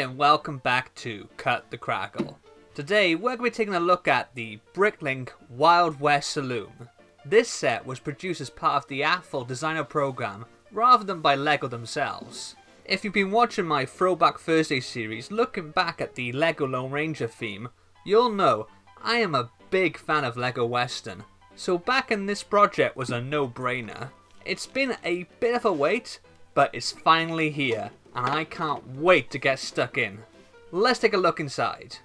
and welcome back to Cut the Kragle. Today we're going to be taking a look at the Bricklink Wild West Saloon. This set was produced as part of the AFOL designer program rather than by LEGO themselves. If you've been watching my Throwback Thursday series looking back at the LEGO Lone Ranger theme, you'll know I am a big fan of LEGO Western, so backing this project was a no-brainer. It's been a bit of a wait, but it's finally here and I can't wait to get stuck in. Let's take a look inside.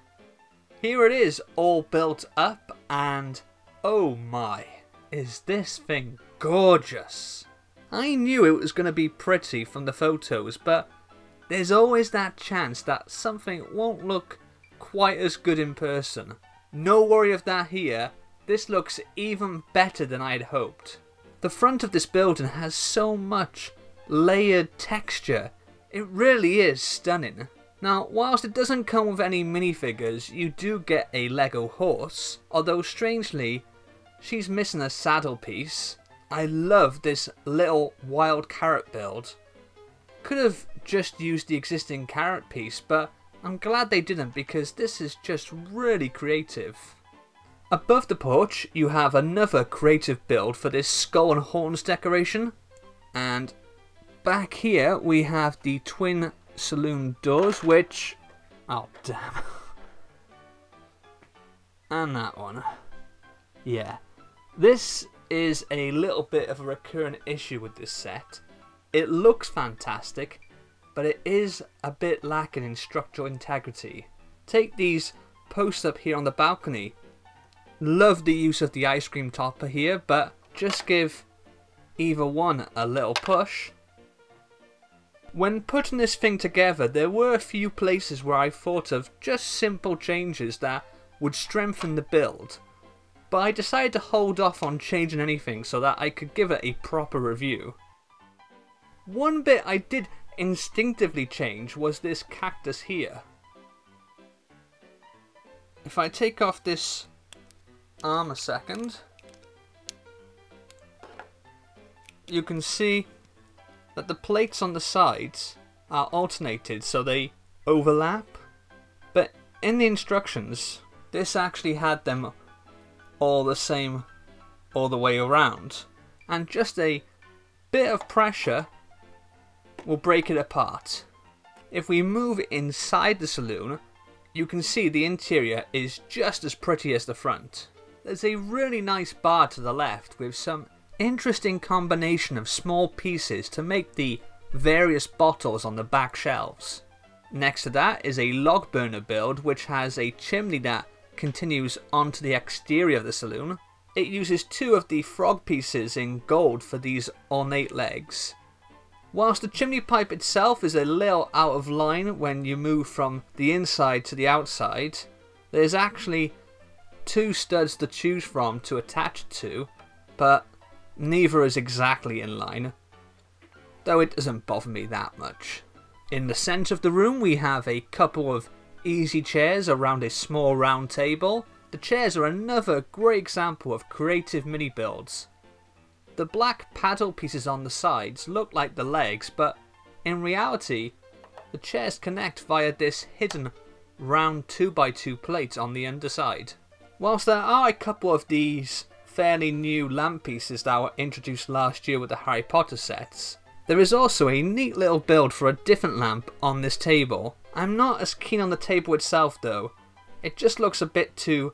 Here it is, all built up, and oh my, is this thing gorgeous. I knew it was going to be pretty from the photos, but there's always that chance that something won't look quite as good in person. No worry of that here, this looks even better than I had hoped. The front of this building has so much layered texture it really is stunning. Now, whilst it doesn't come with any minifigures, you do get a Lego horse, although strangely, she's missing a saddle piece. I love this little wild carrot build. Could have just used the existing carrot piece, but I'm glad they didn't because this is just really creative. Above the porch, you have another creative build for this skull and horns decoration, and back here we have the twin saloon doors, which... Oh, damn. and that one. Yeah. This is a little bit of a recurrent issue with this set. It looks fantastic, but it is a bit lacking in structural integrity. Take these posts up here on the balcony. Love the use of the ice cream topper here, but just give either one a little push when putting this thing together, there were a few places where I thought of just simple changes that would strengthen the build, but I decided to hold off on changing anything so that I could give it a proper review. One bit I did instinctively change was this cactus here. If I take off this arm a second, you can see that the plates on the sides are alternated so they overlap. But in the instructions, this actually had them all the same all the way around. And just a bit of pressure will break it apart. If we move inside the saloon, you can see the interior is just as pretty as the front. There's a really nice bar to the left with some interesting combination of small pieces to make the various bottles on the back shelves. Next to that is a log burner build which has a chimney that continues onto the exterior of the saloon. It uses two of the frog pieces in gold for these ornate legs. Whilst the chimney pipe itself is a little out of line when you move from the inside to the outside, there's actually two studs to choose from to attach to, but Neither is exactly in line, though it doesn't bother me that much. In the centre of the room we have a couple of easy chairs around a small round table. The chairs are another great example of creative mini builds. The black paddle pieces on the sides look like the legs, but in reality, the chairs connect via this hidden round 2x2 plate on the underside. Whilst there are a couple of these fairly new lamp pieces that were introduced last year with the Harry Potter sets. There is also a neat little build for a different lamp on this table. I'm not as keen on the table itself though. It just looks a bit too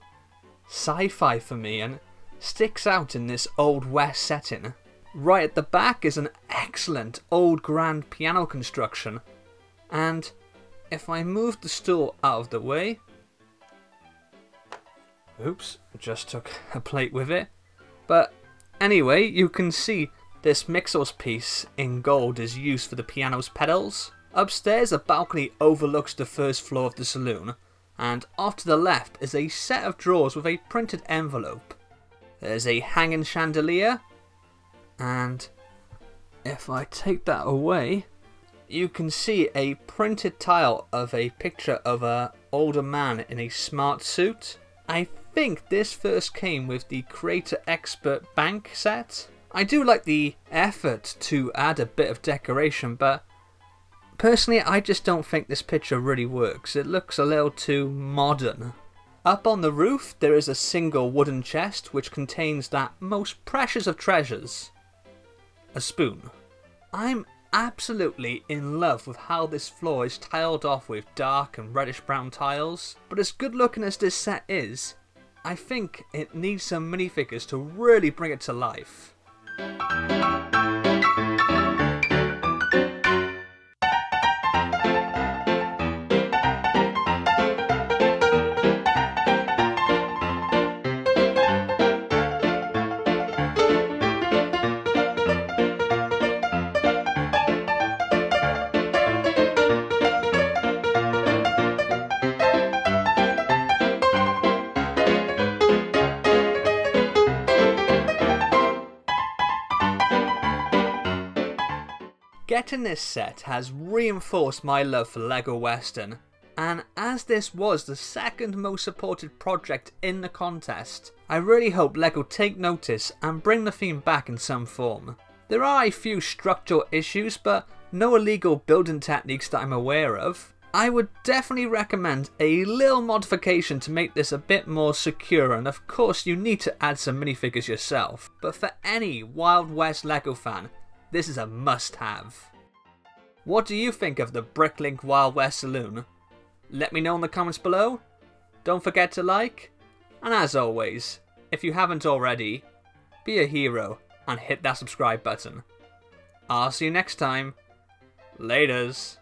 sci-fi for me and sticks out in this old west setting. Right at the back is an excellent old grand piano construction and if I move the stool out of the way, Oops, just took a plate with it. But anyway, you can see this Mixos piece in gold is used for the piano's pedals. Upstairs, a balcony overlooks the first floor of the saloon, and off to the left is a set of drawers with a printed envelope. There's a hanging chandelier, and if I take that away, you can see a printed tile of a picture of an older man in a smart suit. I think this first came with the Creator Expert Bank set. I do like the effort to add a bit of decoration, but Personally, I just don't think this picture really works. It looks a little too modern. Up on the roof, there is a single wooden chest which contains that most precious of treasures a spoon. I'm absolutely in love with how this floor is tiled off with dark and reddish brown tiles, but as good looking as this set is, I think it needs some minifigures to really bring it to life. Getting this set has reinforced my love for LEGO Western, and as this was the second most supported project in the contest, I really hope LEGO take notice and bring the theme back in some form. There are a few structural issues, but no illegal building techniques that I'm aware of. I would definitely recommend a little modification to make this a bit more secure and of course you need to add some minifigures yourself. But for any Wild West LEGO fan, this is a must have. What do you think of the Bricklink Wild West Saloon? Let me know in the comments below. Don't forget to like. And as always, if you haven't already, be a hero and hit that subscribe button. I'll see you next time. Laters.